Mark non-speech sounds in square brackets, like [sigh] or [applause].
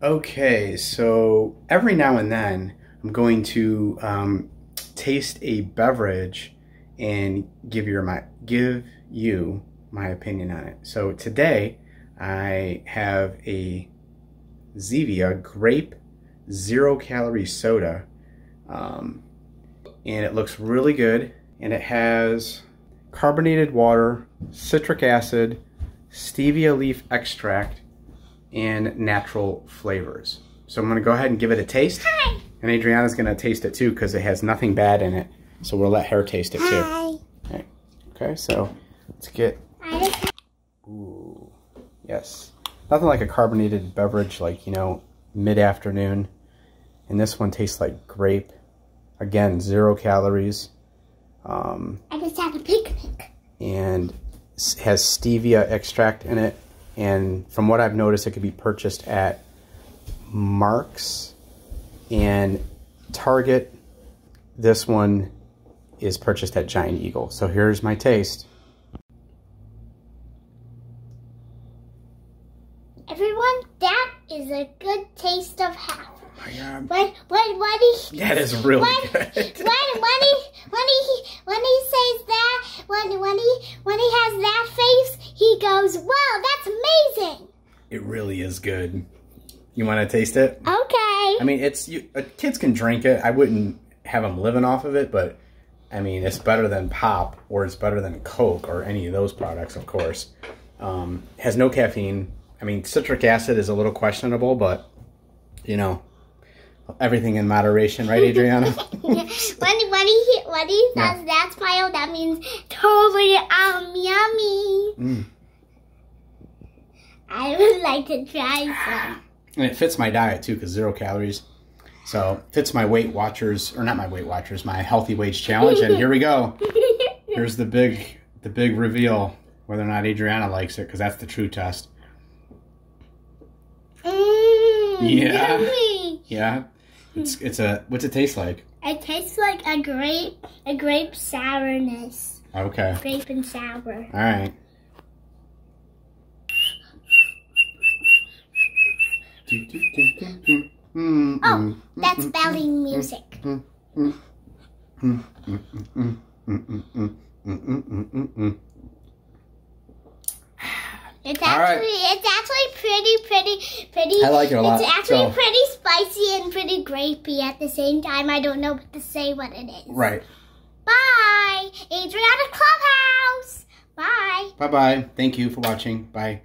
Okay, so every now and then I'm going to um, taste a beverage and give your my give you my opinion on it. So today I have a Zevia grape zero calorie soda, um, and it looks really good. And it has carbonated water, citric acid, stevia leaf extract, and natural flavors. So I'm gonna go ahead and give it a taste. Hi. And Adreana's gonna taste it too because it has nothing bad in it. So we'll let her taste it too. Okay, okay so let's get, ooh, yes. Nothing like a carbonated beverage like, you know, mid-afternoon. And this one tastes like grape. Again, zero calories. Um, I just had a picnic. and has stevia extract in it. And from what I've noticed, it could be purchased at Marc's and Target. This one is purchased at Giant Eagle. So here's my taste. Everyone, that is a good taste of half. Oh my God. When when when he That is really when, good. [laughs] when when he when he when he says that when when he when he has that face, he goes, "Wow, that's amazing." It really is good. You want to taste it? Okay. I mean, it's you. Uh, kids can drink it. I wouldn't have them living off of it, but I mean, it's better than pop, or it's better than Coke, or any of those products, of course. Um, has no caffeine. I mean, citric acid is a little questionable, but you know, everything in moderation, right, Adreana? [laughs] when when he when he says that smile, that means totally um yummy. Mm. I would like to try some. and it fits my diet too, because zero calories. So fits my Weight Watchers, or not my Weight Watchers, my Healthy Wage Challenge. And here we go. [laughs] Here's the big, the big reveal whether or not Adreana likes it, because that's the true test. Mm, Yeah. Yummy. Yeah, it's it's a what's it taste like? It tastes like a grape, a grape sourness, Okay, grape and sour. all right. Oh, that's spelling music. It's All right. actually it's actually pretty pretty pretty. I like it a lot, It's actually so- pretty spicy and pretty grapey at the same time. I don't know what to say what it is. Right. Bye, Adreana Clubhouse. Bye. Bye bye. Thank you for watching. Bye.